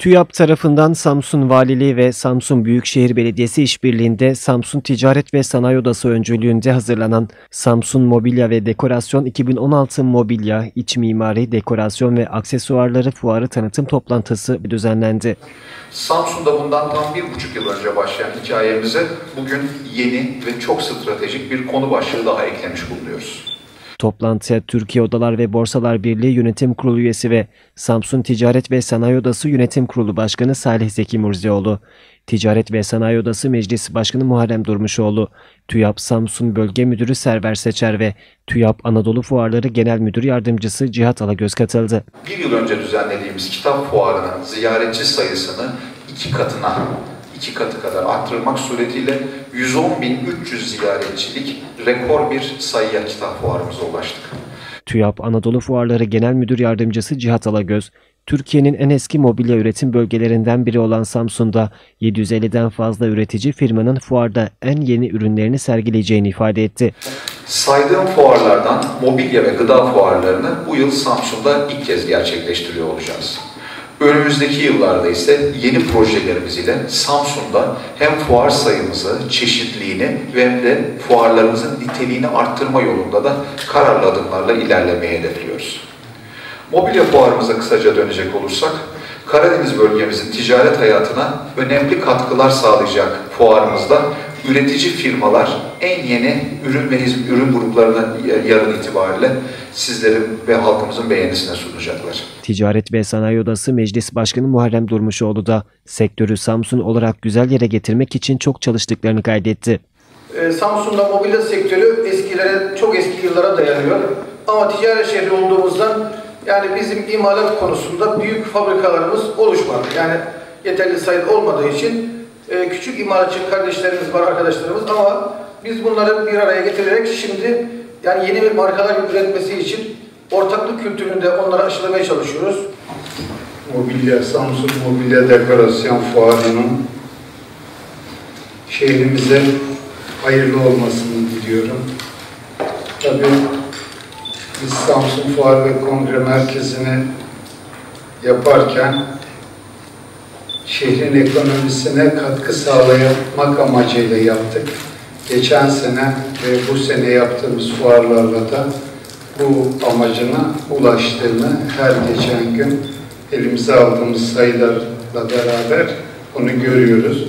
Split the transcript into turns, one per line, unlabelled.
TÜYAP tarafından Samsun Valiliği ve Samsun Büyükşehir Belediyesi işbirliğinde Samsun Ticaret ve Sanayi Odası öncülüğünde hazırlanan Samsun Mobilya ve Dekorasyon 2016 Mobilya, İç Mimari, Dekorasyon ve Aksesuarları Fuarı tanıtım toplantısı düzenlendi.
Samsun'da bundan tam bir buçuk yıl önce başlayan hikayemize bugün yeni ve çok stratejik bir konu başlığı daha eklemiş bulunuyoruz.
Toplantıya Türkiye Odalar ve Borsalar Birliği Yönetim Kurulu üyesi ve Samsun Ticaret ve Sanayi Odası Yönetim Kurulu Başkanı Salih Zeki Murzioğlu, Ticaret ve Sanayi Odası Meclis Başkanı Muharrem Durmuşoğlu, TÜYAP Samsun Bölge Müdürü Server Seçer ve TÜYAP Anadolu Fuarları Genel Müdür Yardımcısı Cihat Alagöz katıldı.
Bir yıl önce düzenlediğimiz kitap fuarının ziyaretçi sayısını iki katına iki katı kadar arttırmak suretiyle 110.300 ziyaretçilik rekor bir sayıya kitap fuarımıza ulaştık.
TÜYAP Anadolu Fuarları Genel Müdür Yardımcısı Cihat Alagöz, Türkiye'nin en eski mobilya üretim bölgelerinden biri olan Samsun'da 750'den fazla üretici firmanın fuarda en yeni ürünlerini sergileyeceğini ifade etti.
Saydığım fuarlardan mobilya ve gıda fuarlarını bu yıl Samsun'da ilk kez gerçekleştiriyor olacağız. Önümüzdeki yıllarda ise yeni projelerimiz ile Samsun'da hem fuar sayımızı, çeşitliliğini hem de fuarlarımızın niteliğini arttırma yolunda da kararlı adımlarla ilerlemeyi hedefliyoruz. Mobilya fuarımıza kısaca dönecek olursak, Karadeniz bölgemizin ticaret hayatına önemli katkılar sağlayacak fuarımızda üretici firmalar en yeni ürün ve ürün gruplarını yarın itibariyle sizlerin ve halkımızın beğenisine sunacaklar.
Ticaret ve Sanayi Odası Meclis Başkanı Muharrem Durmuşoğlu da sektörü Samsun olarak güzel yere getirmek için çok çalıştıklarını kaydetti.
Ee, Samsun'da mobilya sektörü eskilere, çok eski yıllara dayanıyor. Ama ticaret şehri olduğumuzdan yani bizim imalat konusunda büyük fabrikalarımız oluşmadı. Yani yeterli sayıda olmadığı için e, küçük imalatçı kardeşlerimiz var, arkadaşlarımız ama biz bunları bir araya getirerek şimdi yani yeni bir markalar üretmesi için ortaklık kültüründe onları aşılamaya çalışıyoruz.
Mobilya, Samsun Mobilya Dekorasyon Fuarı'nın şehrimize hayırlı olmasını diliyorum. Tabii biz Fuar ve Kongre Merkezi'ni yaparken şehrin ekonomisine katkı sağlamak amacıyla yaptık. Geçen sene ve bu sene yaptığımız fuarlarla da bu amacına ulaştığını her geçen gün elimize aldığımız sayılarla beraber onu görüyoruz.